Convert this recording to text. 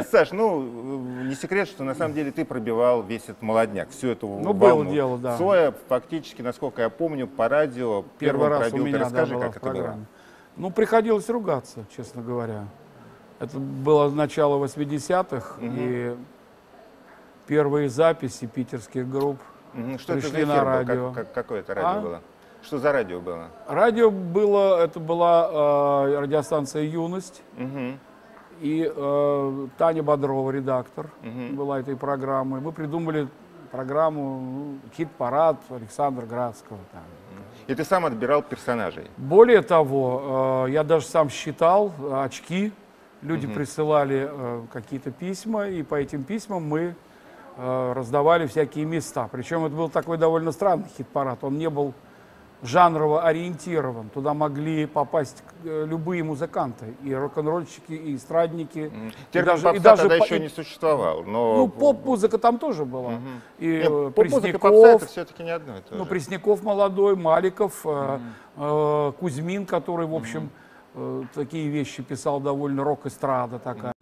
Э, Саш, ну, э, не секрет, что на самом деле ты пробивал весь этот молодняк, всю эту Ну, было волну. дело, да. Цоя фактически, насколько я помню, по радио Первый раз пробил. у Ты меня да, расскажи, была как это было. Ну, приходилось ругаться, честно говоря. Это было начало 80-х, и первые записи питерских групп. Мгм, Что это Пришли эфир на был? Как- радио. как- какое это радио А? было? Что за радио было? Радио было, это была э, радиостанция «Юность», Мгм, и э, Таня Бодрова, редактор, мгм. была этой программы. Мы придумали программу ну, «Хит-парад» Александра Градского. Там. И ты сам отбирал персонажей. Более того, э, я даже сам считал э, очки. Люди присылали э, какие-то письма, и по этим письмам мы э, раздавали всякие места. Причем это был такой довольно странный хит-парад. Он не был жанрово ориентирован. Туда могли попасть э, любые музыканты, и рок-н-ролльщики, и эстрадники. М. и Термин даже- и попса даже тогда по- еще и- не существовал. Но... Ну, поп-музыка там тоже была. Мгм. И Нет, э, и попса Пресняков, это все-таки не одно и то ну. Пресняков молодой, Маликов, э, э, Кузьмин, который, в общем, э, такие вещи писал довольно рок-эстрада такая.